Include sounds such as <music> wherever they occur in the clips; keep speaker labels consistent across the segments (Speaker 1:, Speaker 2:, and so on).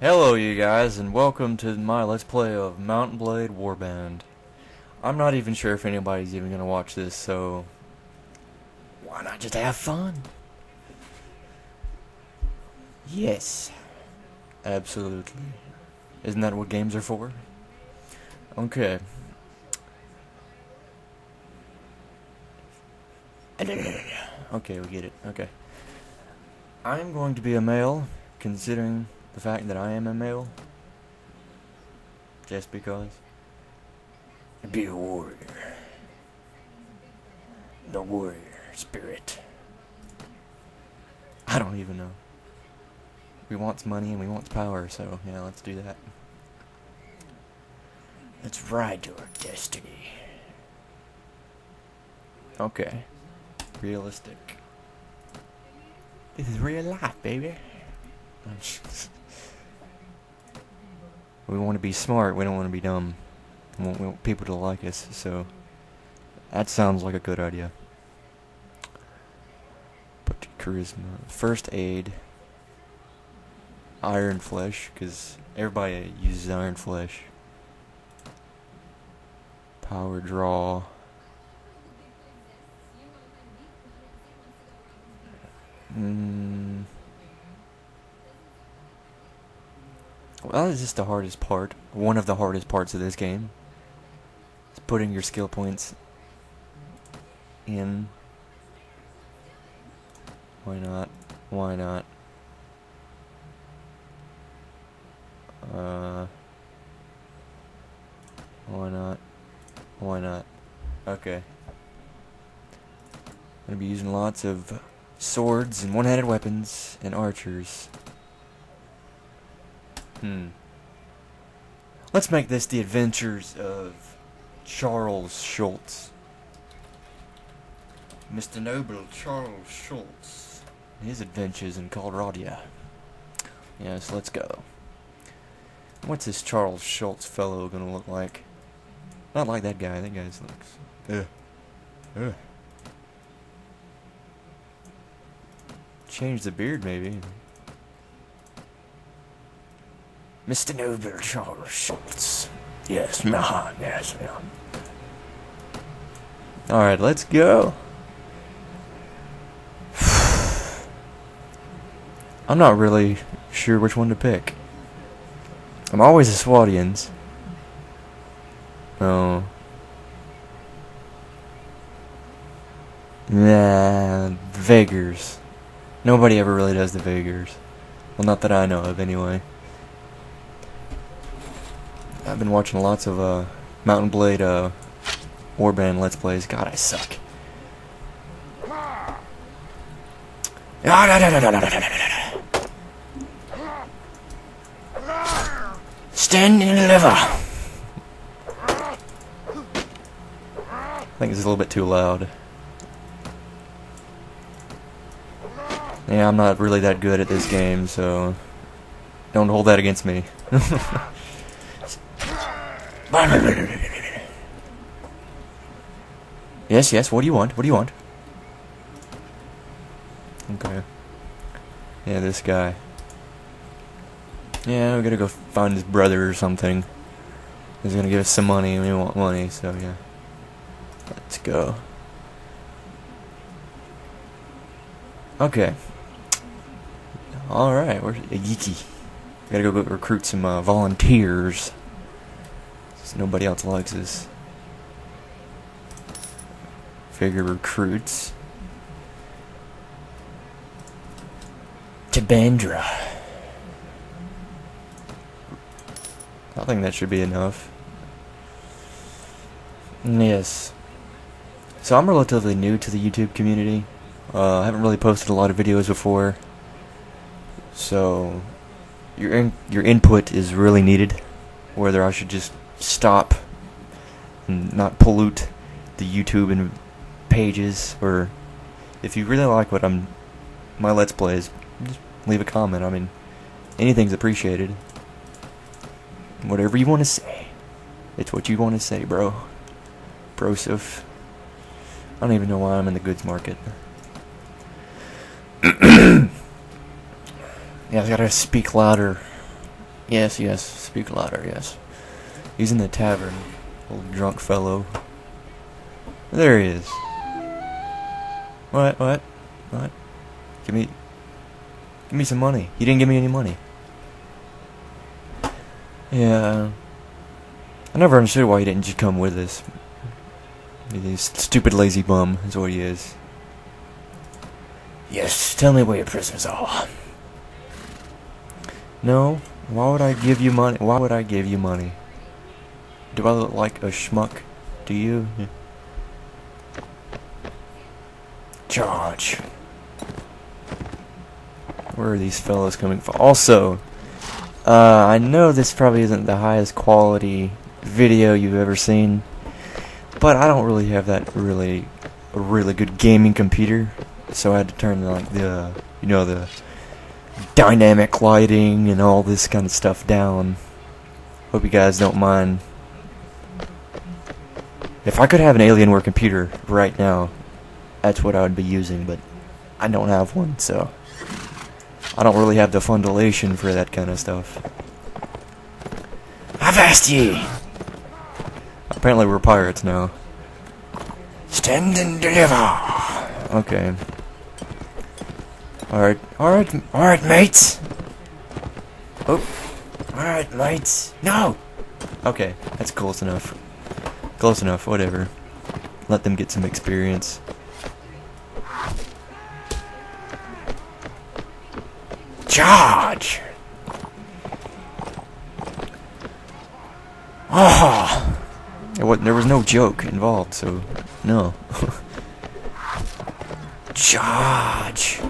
Speaker 1: Hello you guys and welcome to my let's play of Mount & Blade Warband. I'm not even sure if anybody's even gonna watch this, so why not just have fun? Yes. Absolutely. Isn't that what games are for? Okay. <laughs> Okay, we get it. Okay. I'm going to be a male, considering the fact that I am a male. Just because. Be a warrior. The warrior spirit. I don't even know. We wants money and we wants power, so yeah, let's do that. Let's ride to our destiny. Okay. Realistic. This is real life, baby. <laughs> we want to be smart, we don't want to be dumb. We want, we want people to like us, so that sounds like a good idea. Put charisma. First aid. Iron flesh, because everybody uses iron flesh. Power draw. Mm. Well, this is the hardest part. One of the hardest parts of this game. Is putting your skill points in. Why not? Why not? Uh. Why not? Why not? Okay. I'm gonna be using lots of swords and one-handed weapons and archers. Hmm. Let's make this the adventures of Charles Schultz. Mr. Noble Charles Schultz. His adventures in Calradia. Yes, let's go. What's this Charles Schultz fellow gonna look like? Not like that guy. That guy looks. Ugh. Ugh. Change the beard, maybe. Mr. Noble Charles Schultz. Yes, man. Yes, man. Alright, let's go. <sighs> I'm not really sure which one to pick. I'm always a Swadians. Oh. Nah, Vaegirs. Nobody ever really does the Vaegirs. Well, not that I know of, anyway. I've been watching lots of uh, Mount & Blade uh, Warband Let's Plays. God, I suck. Stand and deliver. I think it's a little bit too loud. Yeah, I'm not really that good at this game, so don't hold that against me. yes, yes, what do you want? What do you want? Okay. Yeah, this guy. Yeah, we gotta go find his brother or something. He's gonna give us some money, we want money, so yeah. Let's go. Okay. Alright, where's a Yiki? Gotta go recruit some uh, volunteers. So nobody else likes us. Figure recruits. To Bandra. I think that should be enough. Yes. So I'm relatively new to the YouTube community. Uh, I haven't really posted a lot of videos before. So your in your input is really needed. Whether I should just stop and not pollute the YouTube and pages, or if you really like what I'm my let's plays, just leave a comment. I mean, anything's appreciated. Whatever you want to say, it's what you want to say, bro. Broseph. I don't even know why I'm in the goods market. Yeah, I gotta speak louder. Yes, yes, speak louder, yes. He's in the tavern. Old drunk fellow. There he is. What, what, what? Give me... Give me some money. He didn't give me any money. Yeah. I never understood why he didn't just come with us. He's stupid lazy bum is what he is. Yes, tell me where your prisoners are. No, why would I give you money? Why would I give you money? Do I look like a schmuck? Do you? Charge. Where are these fellows coming from? Also, uh, I know this probably isn't the highest quality video you've ever seen, but I don't really have that really really good gaming computer, so I had to turn like the you know the dynamic lighting and all this kind of stuff down. Hope you guys don't mind. If I could have an Alienware computer right now, that's what I would be using, but I don't have one, so I don't really have the fundulation for that kind of stuff. I've asked ye! Apparently we're pirates now. Stand and deliver! Okay. Alright, alright, alright, mates! Oh, alright, mates. No! Okay, that's close enough. Close enough, whatever. Let them get some experience. Charge! Oh! there was no joke involved, so no. <laughs> Charge!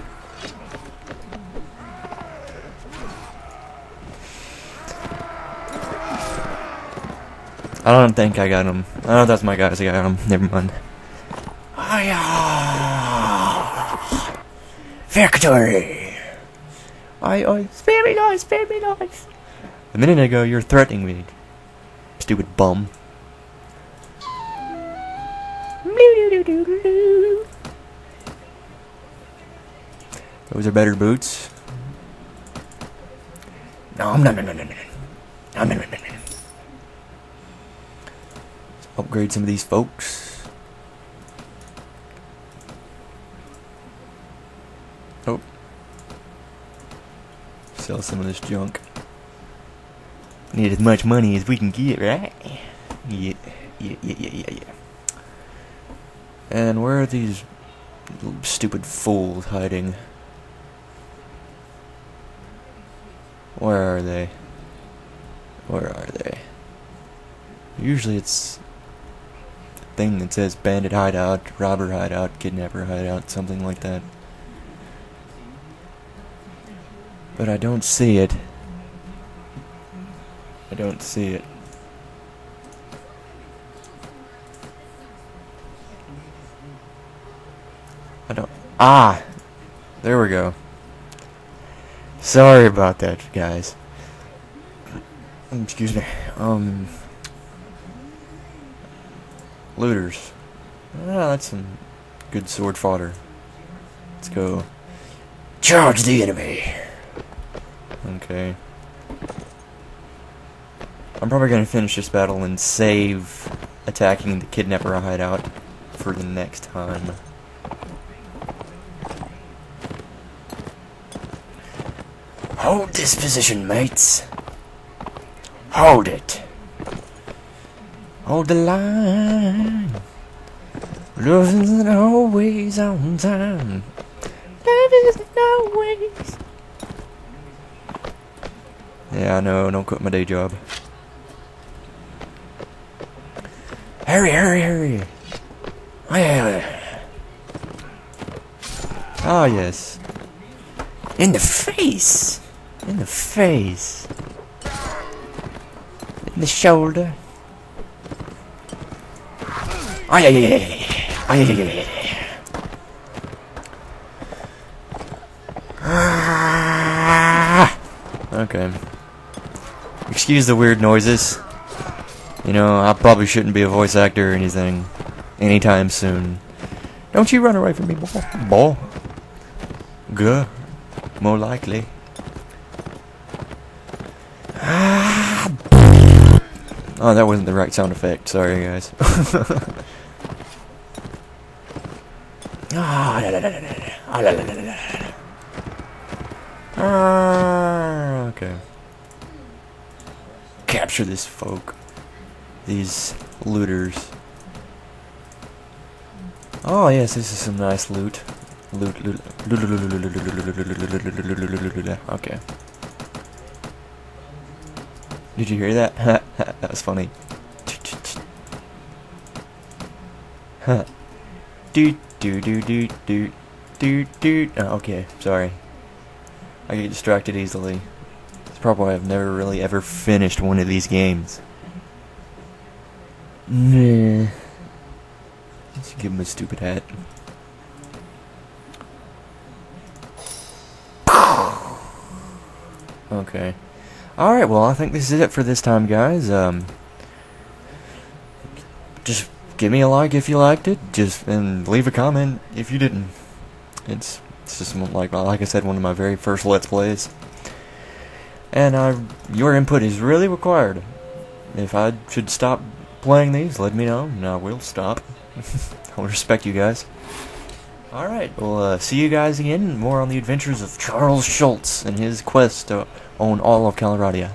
Speaker 1: I don't think I got him. Oh, that's my guys. I got him. Never mind. Victory! I, I, spare me life, spare. A minute ago, you're threatening me. Stupid bum. Those are better boots. No, no, no, no, no, no. No, no, no, no, no. Upgrade some of these folks. Oh. Sell some of this junk. Need as much money as we can get, right? Yeah, yeah, yeah, yeah, yeah, yeah. And where are these stupid fools hiding? Where are they? Where are they? Usually it's thing that says bandit hideout, robber hideout, kidnapper hideout, something like that. But I don't see it. I don't see it. I don't. Ah! There we go. Sorry about that, guys. Excuse me. Um. Looters. Ah, that's some good sword fodder. Let's go. Charge the enemy! Okay. I'm probably gonna finish this battle and save attacking the kidnapper hideout for the next time. Hold this position, mates. Hold it. Hold the line. Love isn't always on time. Love isn't always. Yeah, I know. Don't quit my day job. Hurry, hurry, hurry. Oh. Ah, yes. In the face. In the face. In the shoulder. Oh, yeah, yeah, yeah. Oh, yeah, yeah, yeah. Ah. Okay. Excuse the weird noises. You know, I probably shouldn't be a voice actor or anything anytime soon. Don't you run away from me, boy. Boy. Good. More likely. Ah. Oh, that wasn't the right sound effect. Sorry, guys. <laughs> Ah, la, la, la, la, la. Ah, la, la, la, la, la. Ah, okay. Capture this folk. These looters. Oh, yes, this is some nice loot. Loot, loot, loot, loot, loot, loot, loot, loot, Okay. Did you hear that? that was funny. Huh. Dude do do do do do do. Oh, okay, sorry. I get distracted easily. It's probably why I've never really ever finished one of these games. Nah. Let's give him a stupid hat. Okay. Alright, well, I think this is it for this time, guys. Um, just give me a like if you liked it, just and leave a comment if you didn't. It's, it's just like like I said, one of my very first Let's Plays, and uh, your input is really required. If I should stop playing these, let me know, and I will stop. <laughs> I'll respect you guys. Alright, we'll uh, see you guys again. More on the adventures of Charles Schultz and his quest to own all of Calradia.